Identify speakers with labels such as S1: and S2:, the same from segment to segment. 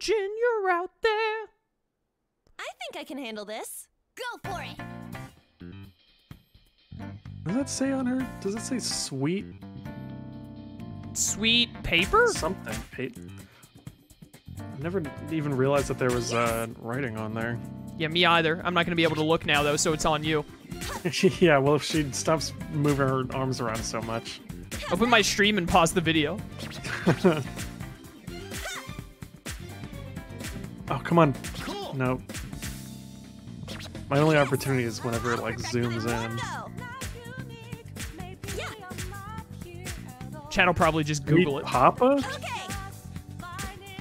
S1: Jin, you're out there.
S2: I think I can handle this. Go for it.
S3: Does that say on her? Does it say sweet
S1: Sweet paper?
S3: something? Pa- I never even realized that there was uh, writing on there.
S1: Yeah, me either. I'm not gonna be able to look now though, so it's on you.
S3: yeah, well, if she stops moving her arms around so much.
S1: Open my stream and pause the video.
S3: come on. No. My only opportunity is whenever it like zooms in.
S1: Chad will probably just
S3: Sweet
S1: Google it.
S3: Papa?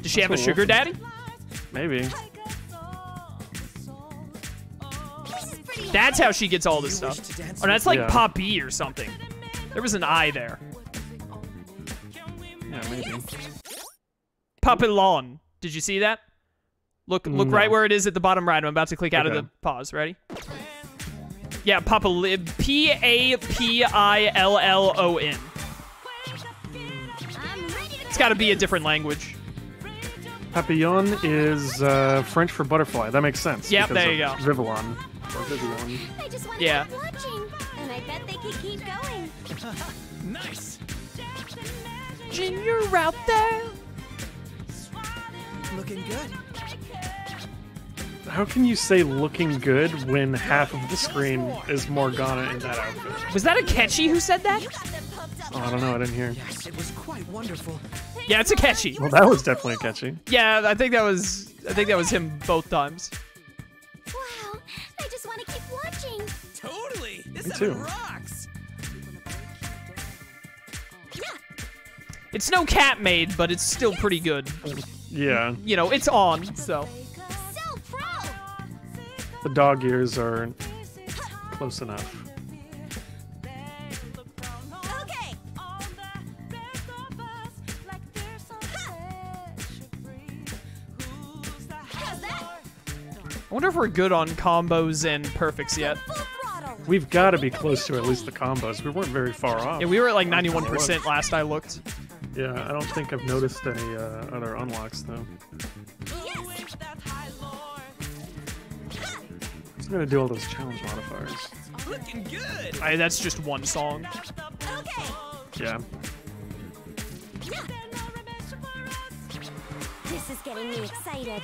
S1: Does she have a sugar
S3: wolf.
S1: daddy?
S3: Maybe.
S2: This is pretty.
S1: That's how she gets all this stuff. Oh, that's like
S3: Yeah.
S1: Poppy or something. There was an I there.
S3: Yeah, maybe.
S1: Papillon. Did you see that? Look, look
S3: No.
S1: right where it is at the bottom right. I'm about to click out of the pause. Ready? Yeah, Papillon. P A P I L L O N.
S2: I'm ready to
S1: It's got to be a different language.
S3: Papillon is uh, French for butterfly. That makes sense.
S1: Yep, there you
S3: of
S1: go.
S3: Vivillon. Or Vivillon.
S2: I just want to
S1: Yeah.
S2: keep and I bet they could keep going.
S4: Nice.
S1: Jin, you're out there.
S4: Looking good.
S3: How can you say looking good when half of the screen is Morgana in that outfit?
S1: Was that Akechi who said that?
S2: You got them pumped up.
S3: Oh, I don't know. I didn't hear.
S4: Yes, it was quite wonderful.
S1: Yeah, it's Akechi.
S3: Well, that was definitely catchy.
S1: Yeah, I think that was. I think that was him both times.
S2: Wow. I just want to keep watching.
S4: Totally. This
S3: Me too.
S4: rocks.
S1: It's no cat maid, but it's still pretty good.
S3: Yeah,
S1: You know, it's on, so.
S2: So pro.
S3: The dog ears are close enough.
S2: Okay. How's that?
S1: I wonder if we're good on combos and perfects yet.
S3: We've got to be close to at least the combos. We weren't very far off.
S1: Yeah, we were at like 91% last I looked.
S3: Yeah, I don't think I've noticed any uh, other unlocks though. I'm gonna do all those challenge modifiers.
S4: Looking good.
S1: I, that's just one song.
S2: Okay.
S3: Yeah.
S2: This is getting me excited.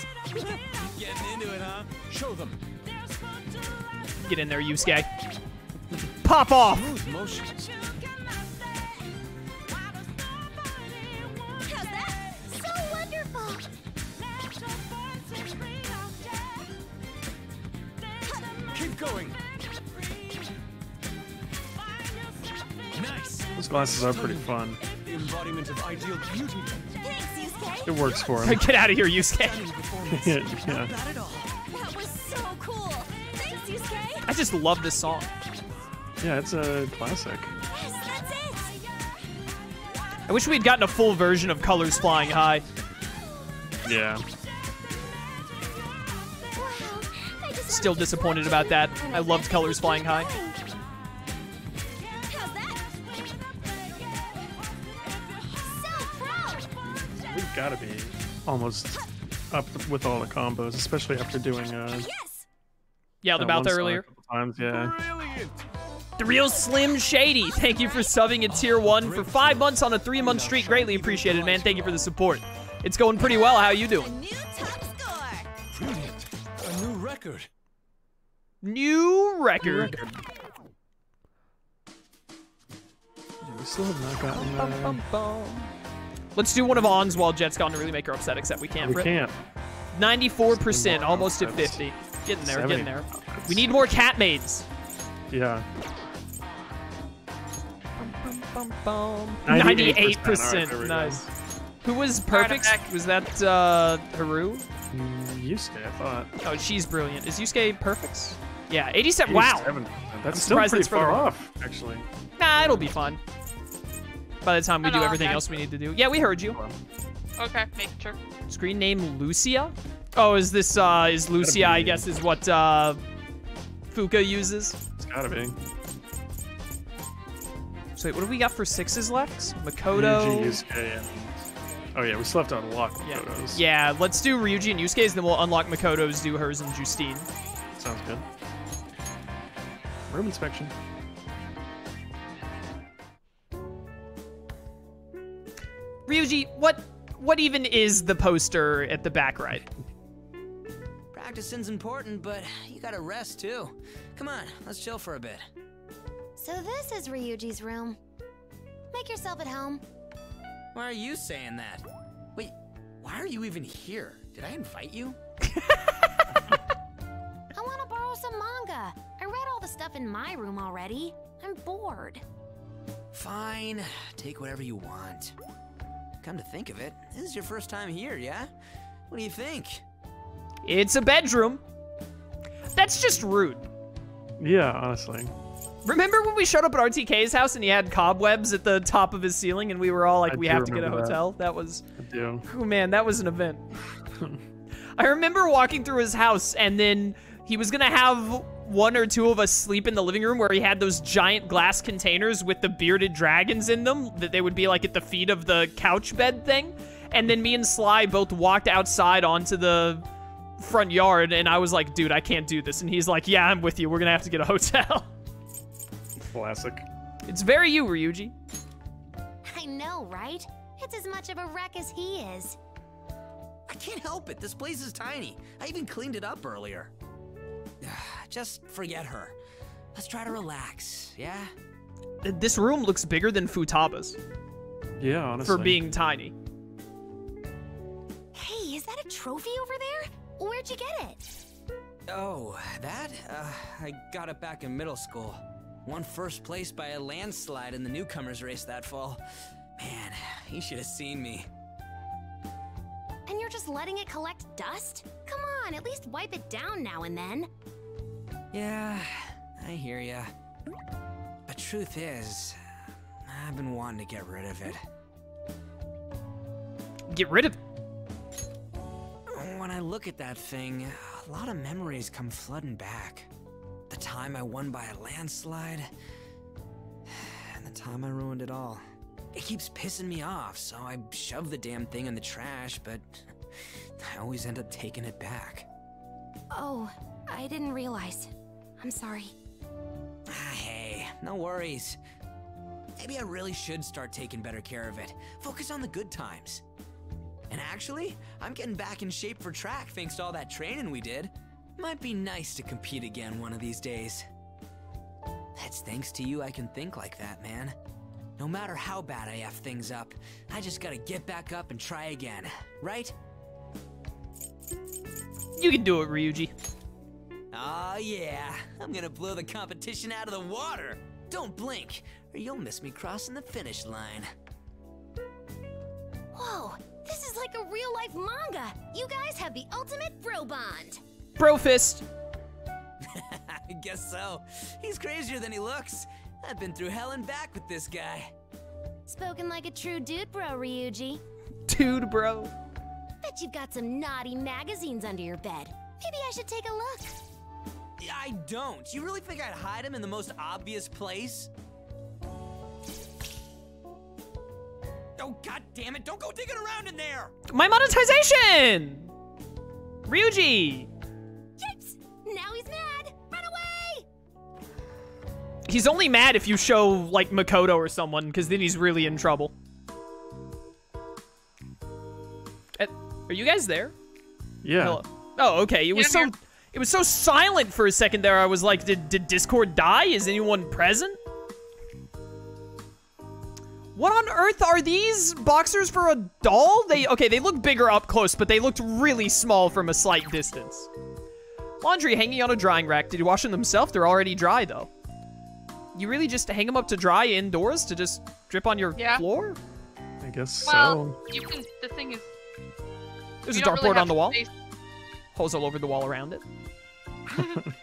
S4: Getting into it, huh? Show them.
S1: Get in there, Yusuke. Pop off!
S4: Smooth motions. Keep going. Nice.
S3: Those glasses are pretty fun.
S4: Embodiment of ideal beauty.
S3: It works for him.
S1: Get out of here, Yusuke.
S4: Performance.
S3: yeah,
S4: Not
S3: yeah.
S4: bad at all.
S2: That was so cool. Thanks, Yusuke.
S1: I just love this song.
S3: Yeah, it's a classic.
S2: Yes, that's it.
S1: I wish we'd gotten a full version of Colors Flying High.
S3: Yeah.
S1: Still disappointed about that. I loved Colors Flying High.
S2: going. How's that? So pro.
S3: We've got to be almost up with all the combos, especially after doing uh,
S2: Yes.
S1: Yelled
S3: that
S1: about
S3: one
S1: that
S3: song a
S1: earlier.
S3: times. Yeah.
S4: Brilliant.
S1: The real Slim Shady. Thank you for subbing at tier one for five months on a three month streak. Greatly appreciated, man. Thank you for the support. It's going pretty well. How you
S2: A
S1: doing?
S2: new top score.
S4: Brilliant. A new record.
S1: New record.
S3: Yeah, we still have not gotten.
S1: Bum, bum, bum. Let's do one of Ann's while Jet's gone to really make her upset, except we can't.
S3: we
S1: for it.
S3: can't.
S1: 94%, almost at 50. Getting there,
S3: 70.
S1: getting there. We need more cat maids.
S3: Yeah.
S1: Bum, bum, bum.
S3: 98%.
S1: 98%.
S3: Alright, there go.
S1: nice. Who was perfect? Was that uh, Haru?
S3: Yusuke, I thought.
S1: Oh, she's brilliant. Is Yusuke perfect? Yeah, 87. Wow.
S3: 87. That's
S1: I'm
S3: still pretty
S1: it's
S3: far
S1: off.
S3: off, actually.
S1: Nah, it'll be fun. By the time we
S5: Hold
S1: do
S5: on,
S1: everything
S5: guys.
S1: else we need to do. Yeah, we heard you.
S5: Okay, make sure.
S1: Screen name Lucia? Oh, is this, uh, is Lucia, I guess, is what, uh, Fuka uses?
S3: It's gotta be.
S1: So wait, what do we got for sixes Lex?
S3: Yuji,
S1: Makoto.
S3: Yusuke, and Oh yeah, we still have to unlock
S1: Yeah. Yeah, let's do Ryuji and Yusuke's, then we'll unlock Makoto's, do hers, and Justine.
S3: Sounds good. Room inspection.
S1: Ryuji, what what even is the poster at the back right?
S6: Practicing's important, but you gotta rest too. Come on, let's chill for a bit.
S2: So this is Ryuji's room. Make yourself at home.
S6: Why are you saying that? Wait, why are you even here? Did I invite you?
S2: stuff in my room already. I'm bored.
S6: Fine, take whatever you want. Come to think of it, this is your first time here, yeah? What do you think?
S1: It's a bedroom. That's just rude.
S3: Yeah, honestly.
S1: Remember when we showed up at RTK's house and he had cobwebs at the top of his ceiling and we were all like,
S3: I
S1: we have to get a
S3: remember that.
S1: hotel? That, was,
S3: I do.
S1: oh man, that was an event. I remember walking through his house and then he was gonna have one or two of us sleep in the living room where he had those giant glass containers with the bearded dragons in them that they would be like at the feet of the couch bed thing. And then me and Sly both walked outside onto the front yard and I was like, dude, I can't do this. And he's like, yeah, I'm with you. We're gonna have to get a hotel.
S3: Classic.
S1: It's very you, Ryuji.
S2: I know, right? It's as much of a wreck as he is.
S6: I can't help it, this place is tiny. I even cleaned it up earlier. Just forget her. Let's try to relax, yeah?
S1: This room looks bigger than Futaba's
S3: Yeah, honestly.
S1: for being tiny.
S2: Hey, is that a trophy over there? Where'd you get it?
S6: Oh, that? Uh, I got it back in middle school. Won first place by a landslide in the newcomers race that fall. Man, you should have seen me.
S2: And you're just letting it collect dust? Come on, at least wipe it down now and then.
S6: Yeah, I hear ya. But truth is, I've been wanting to get rid of it.
S1: Get rid of it.
S6: When I look at that thing, a lot of memories come flooding back. The time I won by a landslide, and the time I ruined it all. It keeps pissing me off, so I shove the damn thing in the trash, but I always end up taking it back.
S2: Oh, I didn't realize. I'm sorry.
S6: Ah, hey, no worries. Maybe I really should start taking better care of it. Focus on the good times. And actually, I'm getting back in shape for track thanks to all that training we did. Might be nice to compete again one of these days. That's thanks to you I can think like that, man. No matter how bad I F things up, I just gotta get back up and try again, right?
S1: You can do it, Ryuji.
S6: Oh yeah, I'm gonna blow the competition out of the water. Don't blink, or you'll miss me crossing the finish line.
S2: Whoa, this is like a real life manga. You guys have the ultimate bro bond.
S1: Bro fist.
S6: I guess so. He's crazier than he looks. I've been through hell and back with this guy.
S2: Spoken like a true dude, bro, Ryuji.
S1: Dude, bro.
S2: Bet you've got some naughty magazines under your bed. Maybe I should take a look.
S6: I don't. You really think I'd hide him in the most obvious place? Oh god damn it, don't go digging around in there!
S1: My monetization! Ryuji!
S2: Yips! Now he's mad! Run away!
S1: He's only mad if you show, like, Makoto or someone, because then he's really in trouble. Uh, are you guys there?
S3: Yeah.
S1: Hello. Oh, okay. It was so it was so silent for a second there. I was like, did did Discord die? Is anyone present? What on earth are these boxers for a doll? They okay, they look bigger up close, but they looked really small from a slight distance. Laundry hanging on a drying rack. Did you wash them themselves? They're already dry though. You really just hang them up to dry indoors to just drip on your
S5: Yeah.
S1: floor?
S3: I guess
S5: Well,
S3: so.
S5: you can. The thing is,
S1: There's a
S5: you don't
S1: dartboard
S5: really
S1: on the
S5: to
S1: wall.
S5: face-
S1: Holes all over the wall around it.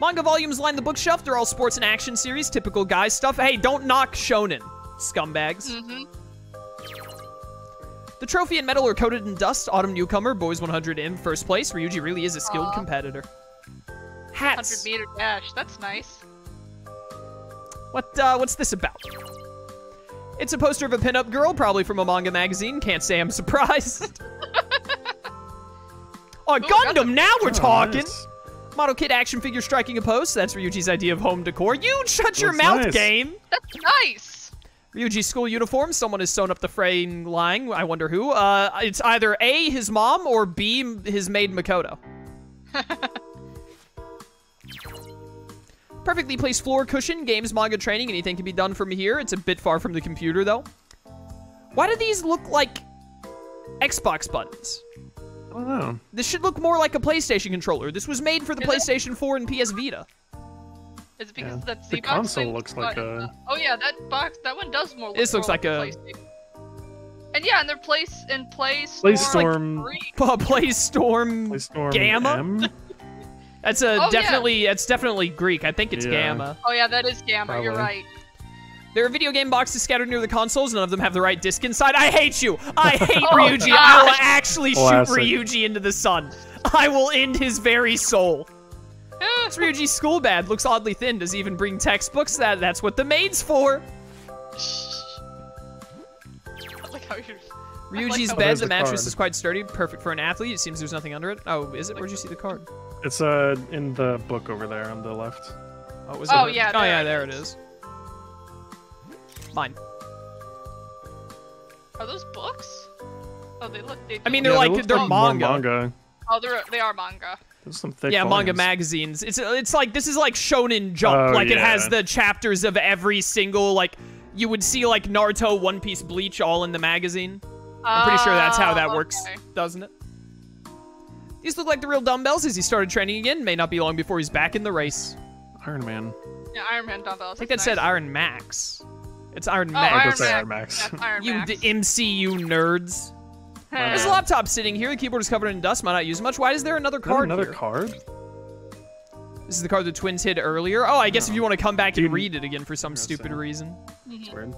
S1: Manga volumes line the bookshelf. They're all sports and action series, typical guy stuff. Hey, don't knock shonen, scumbags.
S5: Mhm.
S1: The trophy and medal are coated in dust. Autumn newcomer, boys 100 in first place. Ryuji really is a skilled
S5: Aw.
S1: competitor.
S5: 100 meter dash. That's nice.
S1: What uh, what's this about? It's a poster of a pinup girl, probably from a manga magazine. Can't say I'm surprised. oh, Gundam, now we're
S3: Oh,
S1: talking.
S3: nice.
S1: Model kit action figure striking a pose. That's Ryuji's idea of home decor. You shut your mouth,
S3: nice.
S1: game.
S5: That's nice.
S1: Ryuji's school uniform. Someone has sewn up the fraying line. I wonder who. Uh, it's either A, his mom, or B, his maid Makoto. Perfectly placed floor cushion. Games, manga training. Anything can be done from here. It's a bit far from the computer, though. Why do these look like Xbox buttons?
S3: I don't know.
S1: This should look more like a PlayStation controller. This was made for the
S5: Is it?
S1: PlayStation 4 and PS Vita.
S5: Is it because
S3: Yeah.
S5: that's
S3: The
S5: the
S3: console looks like a-
S5: Oh yeah, that box. That one does more.
S1: This looks like a-
S5: PlayStation. And yeah, and they're place in play storm.
S3: Playstorm-
S5: Green.
S1: Play Storm.
S3: Playstorm
S1: Gamma?
S3: M?
S1: That's a
S5: Oh, yeah.
S1: definitely. It's definitely Greek. I think it's
S3: Yeah.
S1: Gamma.
S5: Oh yeah, that is Gamma. You're right.
S1: There are video game boxes scattered near the consoles. None of them have the right disc inside. I hate you. I hate
S5: Oh,
S1: Ryuji. I will actually
S3: Classic.
S1: shoot Ryuji into the sun. I will end his very soul. It's Ryuji's school bag. Looks oddly thin. Does he even bring textbooks? That that's what the maid's for.
S5: I like how you're.
S1: Ryuji's
S5: how-
S1: bed. The
S3: the
S1: mattress
S3: card.
S1: is quite sturdy, perfect for an athlete. It seems there's nothing under it. Oh, is it? Where'd you see the card?
S3: It's uh in the book over there on the left.
S1: Oh, was
S5: Oh,
S1: it?
S5: yeah,
S1: Oh
S5: there
S1: yeah, there it
S5: is.
S1: is. Mine.
S5: Are those books? Oh, they look. They
S1: I mean, they're
S3: Yeah,
S1: like
S3: they
S1: they're
S3: like
S1: manga.
S3: manga.
S5: Oh, they're they are manga.
S3: There's some thick
S1: Yeah, manga magazines. It's it's like this is like Shonen Jump.
S3: Oh,
S1: like it has the chapters of every single like you would see like Naruto, One Piece, Bleach all in the magazine. I'm pretty sure that's how that
S5: Oh,
S1: works,
S5: okay.
S1: doesn't it? These look like the real dumbbells as he started training again. May not be long before he's back in the race.
S3: Iron Man.
S5: Yeah, Iron Man dumbbells.
S1: I think that
S5: that's
S1: said. Iron Max. It's Iron
S5: Oh,
S1: Max.
S5: Iron
S3: Don't say
S5: Man.
S3: Iron Max.
S1: You
S5: Max.
S1: MCU nerds. There's a laptop sitting here. The keyboard is covered in dust. Might not use much. Why is there another card
S3: another
S1: here?
S3: card?
S1: This is the card the twins hid earlier. Oh, I guess if you want to come back and read it again for some stupid reason.
S3: It's weird.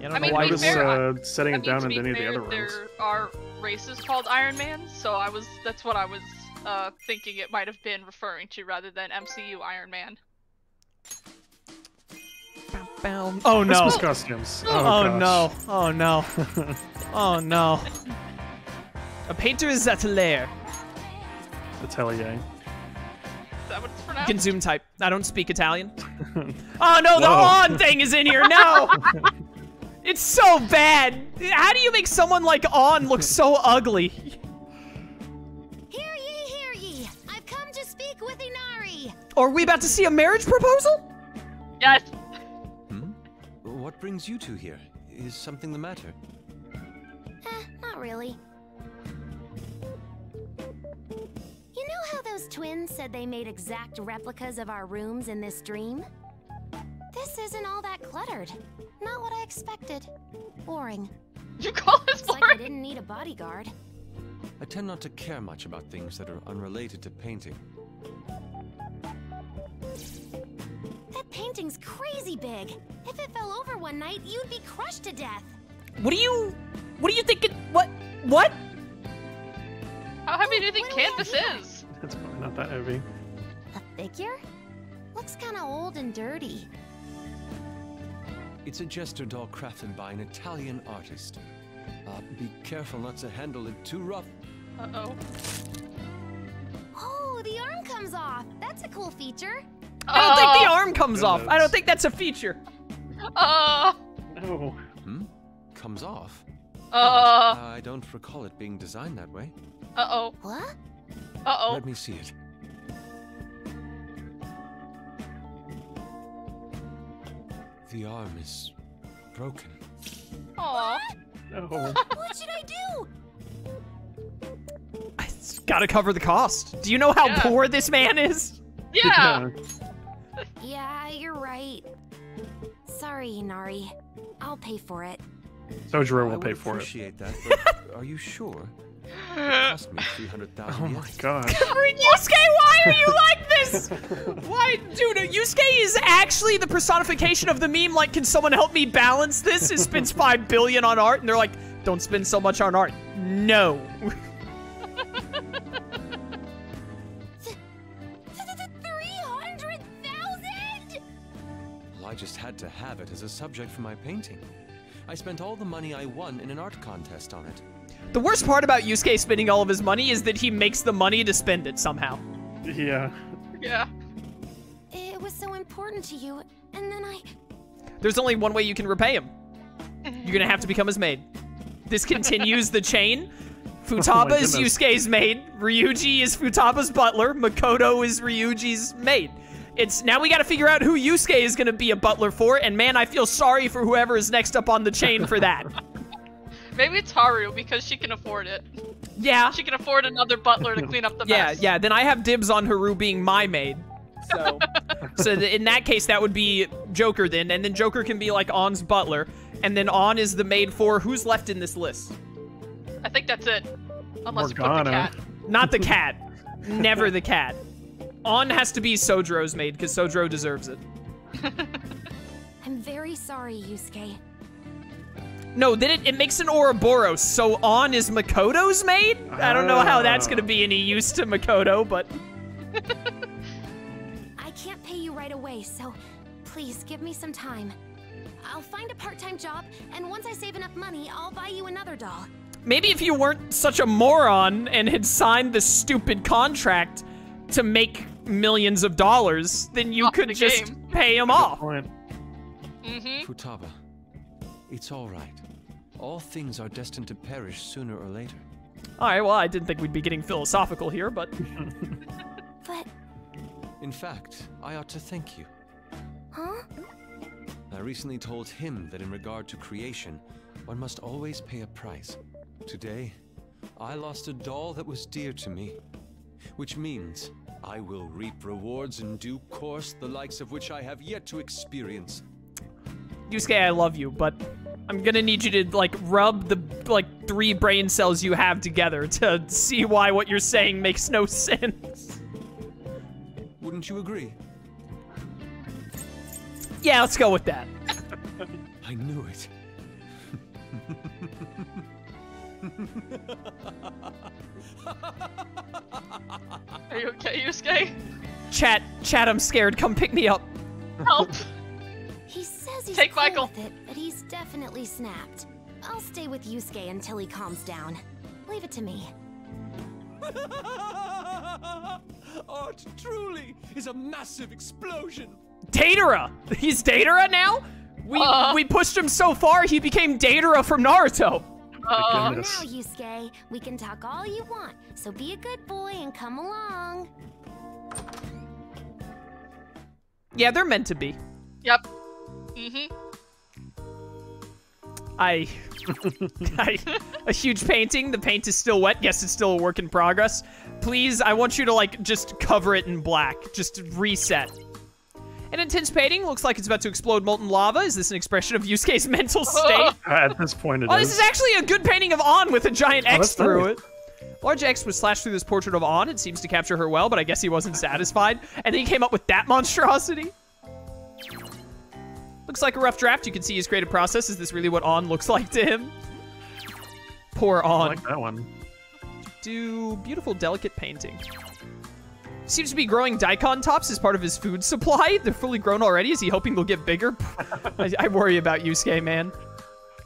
S1: Yeah, I don't
S5: I
S1: know
S5: mean,
S1: why
S3: I was
S5: fair,
S3: uh, setting
S5: I
S3: it
S5: mean,
S3: down in
S5: be
S3: any of the other rooms.
S5: There are races called Iron Man, so I was that's what I was uh, thinking it might have been referring to rather than MCU Iron Man.
S1: Oh no.
S3: Christmas costumes.
S1: Oh,
S3: Oh,
S1: no. Oh no. oh no. A painter is atelier.
S3: Atelier.
S5: Is that what it's
S1: You
S5: pronounced?
S1: can zoom type. I don't speak Italian. oh no, the
S3: Whoa.
S1: on thing is in here. No. it's so bad. How do you make someone like Ann look so ugly?
S2: Hear ye, hear ye! I've come to speak with Inari!
S1: Are we about to see a marriage proposal?
S5: Yes. Hmm?
S4: What brings you two here? Is something the matter?
S2: Eh, not really. You know how those twins said they made exact replicas of our rooms in this dream? This isn't all that cluttered. Not what I expected. Boring.
S5: You call this
S2: Looks like I
S5: boring?
S2: didn't need a bodyguard.
S4: I tend not to care much about things that are unrelated to painting.
S2: That painting's crazy big. If it fell over one night, you'd be crushed to death.
S1: What do you what do you think it what what?
S5: How heavy do you think
S2: What
S5: canvas
S2: have here?
S5: is?
S3: It's probably not that heavy.
S2: A figure? Looks kinda old and dirty.
S4: It's a jester doll crafted by an Italian artist. Uh, be careful not to handle it too rough.
S5: Uh oh.
S2: Oh, the arm comes off. That's a cool feature.
S1: I don't think the
S5: Oh.
S1: arm comes off. I don't think that's a feature.
S5: Uh.
S3: No.
S4: Hmm? Comes off?
S5: Uh.
S4: I don't recall it being designed that way.
S5: Uh oh.
S2: What?
S5: Uh oh.
S4: Let me see it. The arm is broken.
S5: Aw.
S3: No.
S2: What should I do?
S1: I gotta cover the cost. Do you know how
S5: Yeah.
S1: poor this man is?
S5: Yeah.
S2: Yeah, you're right. Sorry, Inari. I'll pay for it.
S3: Sojiro
S4: I
S3: will pay for it.
S4: appreciate that, but are you sure? It cost me 300,000
S3: Oh my
S4: god.
S3: gosh.
S1: Yusuke, why are you like this? Why, dude? Yusuke is actually the personification of the meme. Like, can someone help me balance this? It spends five billion on art, and they're like, don't spend so much on art. No.
S2: Three hundred thousand?
S4: Well, I just had to have it as a subject for my painting. I spent all the money I won in an art contest on it.
S1: The worst part about Yusuke spending all of his money is that he makes the money to spend it somehow.
S3: Yeah.
S5: Yeah.
S2: It was so important to you, and then I.
S1: There's only one way you can repay him. You're gonna have to become his maid. This continues the chain. Oh Futaba
S3: my
S1: is
S3: goodness.
S1: Yusuke's maid. Ryuji is Futaba's butler. Makoto is Ryuji's maid. It's now we gotta figure out who Yusuke is gonna be a butler for, and man, I feel sorry for whoever is next up on the chain for that.
S5: Maybe it's Haru because she can afford it.
S1: yeah.
S5: She can afford another butler to clean up the
S1: Yeah,
S5: mess.
S1: yeah. Yeah. Then I have dibs on Haru being my maid. So, so th- in that case, that would be Joker then, and then Joker can be like Ann's butler, and then Ann is the maid for who's left in this list.
S5: I think that's it. Unless you put the
S3: Morgana.
S5: cat.
S1: Not the cat. Never the cat. Ann has to be Sojiro's maid because Sojiro deserves it.
S2: I'm very sorry, Yusuke.
S1: No, then it, it makes an Ouroboros, so Ann is Makoto's maid? I don't know how that's gonna be any use to Makoto, but
S2: I can't pay you right away, so please give me some time. I'll find a part time job, and once I save enough money, I'll buy you another doll.
S1: maybe if you weren't such a moron and had signed the stupid contract to make millions of dollars, then you
S5: Off
S1: could
S5: the
S1: just
S5: game.
S1: pay him off.
S5: Mm-hmm.
S4: Futaba, it's all right. All things are destined to perish sooner or later.
S1: All right, well, I didn't think we'd be getting philosophical here, but
S2: But,
S4: In fact, I ought to thank you.
S2: huh?
S4: I recently told him that in regard to creation, one must always pay a price. Today, I lost a doll that was dear to me, which means I will reap rewards in due course, the likes of which I have yet to experience.
S1: Yusuke, I love you, but I'm gonna need you to like rub the like three brain cells you have together to see why what you're saying makes no sense.
S4: Wouldn't you agree?
S1: Yeah, let's go with that.
S4: I knew it.
S5: Are you okay, Yusuke?
S1: Chat, chat, I'm scared. Come pick me up.
S5: Help!
S2: He says he's
S5: Take
S2: cool
S5: Michael.
S2: with it, but he's definitely snapped. I'll stay with Yusuke until he calms down. Leave it to me.
S4: Art truly is a massive explosion.
S1: Deidara! He's Deidara now? We
S5: Uh.
S1: we pushed him so far he became Deidara from Naruto.
S5: Uh,
S2: Now, Yusuke, we can talk all you want, so be a good boy and come along.
S1: Yeah, they're meant to be.
S5: yep. Mm-hmm.
S1: I, I a huge painting. The paint is still wet. Yes, it's still a work in progress. Please, I want you to like just cover it in black. Just reset. An intense painting looks like it's about to explode molten lava. Is this an expression of Yusuke's mental state?
S3: At this point, it is.
S1: Oh, this is actually a good painting of Ann with a giant X
S3: that's
S1: through
S3: nice.
S1: it. Large X was slashed through this portrait of Ann. It seems to capture her well, but I guess he wasn't satisfied. And then he came up with that monstrosity. Looks like a rough draft. You can see his creative process. Is this really what Ann looks like to him? Poor
S3: I
S1: Ann.
S3: like that one.
S1: Do beautiful, delicate painting. Seems to be growing daikon tops as part of his food supply. They're fully grown already. Is he hoping they'll get bigger? I, I worry about Yusuke, man.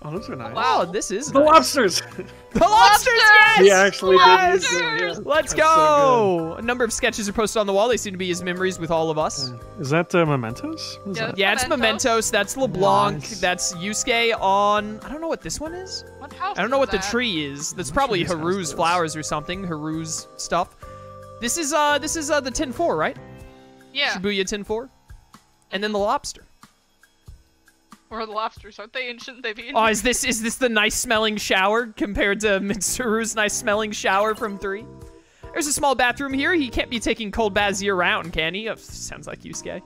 S3: Oh, those are nice.
S1: Wow, this is
S3: The
S1: nice.
S3: lobsters!
S1: The lobsters, yes!
S3: he actually did
S5: Lobsters!
S3: yeah.
S1: Let's
S3: That's so
S1: go! a number of sketches are posted on the wall. They seem to be his memories with all of us.
S3: Is that uh, Mementos? What is
S5: Yeah.
S3: that?
S1: yeah, it's Mementos. That's LeBlanc.
S3: Nice.
S1: That's Yusuke on. I don't know what this one is.
S5: What house
S1: I don't know
S5: is
S1: what the tree is. That's probably
S3: sure
S1: Haru's flowers or something. Haru's stuff. This is uh this is uh the tin four, right?
S5: Yeah.
S1: Shibuya tin four. And then the lobster.
S5: Or the lobsters, aren't they? And shouldn't they be?
S1: Oh, is this is this the nice smelling shower compared to Mitsuru's nice smelling shower from three? There's a small bathroom here. He can't be taking cold baths year round, can he? Oh, sounds like Yusuke.